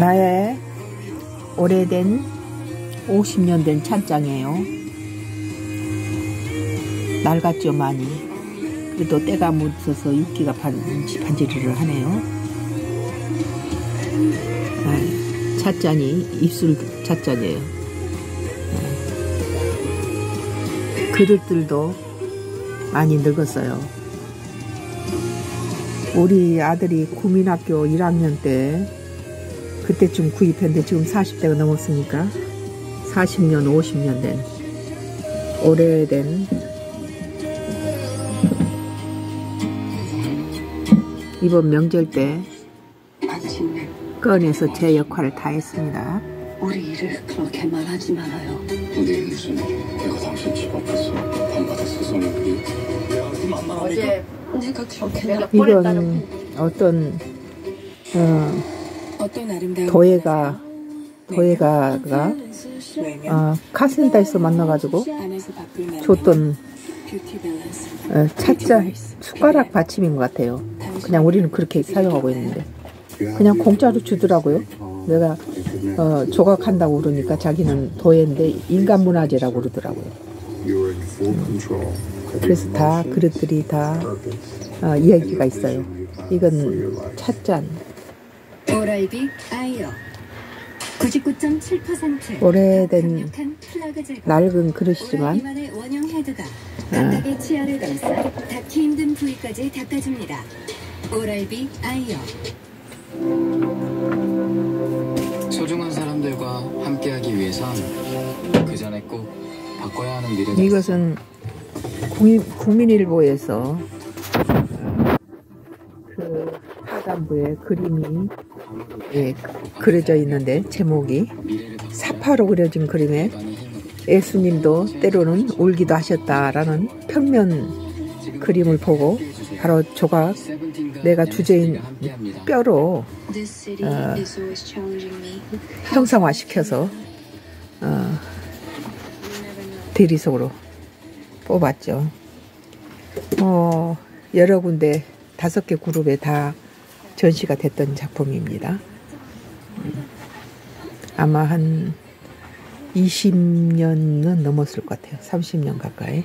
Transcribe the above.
나의 오래된 50년 된 찬장이에요. 낡았죠 많이. 그래도 때가 묻어서 육기가 반지, 반지를 하네요. 아, 찻잔이 입술 찻잔이에요. 아, 그릇들도 많이 늙었어요. 우리 아들이 국민학교 1학년 때 그때쯤 구입했는데 지금 40대가 넘었으니까 40년, 50년 된 오래된 이번 명절 때 꺼내서 제 역할을 다 했습니다. 우리 일을 그렇게 말하지 말아요. 내일 무슨 내가 당신 집 앞에서 밤마다 세상에 그리 어제 내가 그렇게 말 이건 어떤 어, 도예가 도예가가 어, 카센터에서 만나가지고 줬던 어, 찻잔 숟가락 받침인 것 같아요. 그냥 우리는 그렇게 사용하고 있는데 그냥 공짜로 주더라고요. 내가 어, 조각한다고 그러니까 자기는 도예인데 인간문화재라고 그러더라고요. 그래서 다 그릇들이 다 어, 이야기가 있어요. 이건 찻잔 오랄비 아이어. 99.7% 오래된 낡은 그릇이지만 원형 헤드가 각각의 치아를 감싸 닿기 힘든 부위까지 닦아줍니다. 오랄비 아이어. 소중한 사람들과 함께하기 위해선 그 전에 꼭 바꿔야 하는 미래가 이것은 국민, 국민일보에서 그 하단부에 그림이 예, 그려져 있는데 제목이 사파로 그려진 그림에 예수님도 때로는 울기도 하셨다라는 평면 그림을 보고 바로 조각 내가 주제인. 뼈로 어. 형상화시켜서 어, 대리석으로 뽑았죠. 어, 여러 군데 다섯 개 그룹에 다 전시가 됐던 작품입니다. 아마 한 20년은 넘었을 것 같아요. 30년 가까이.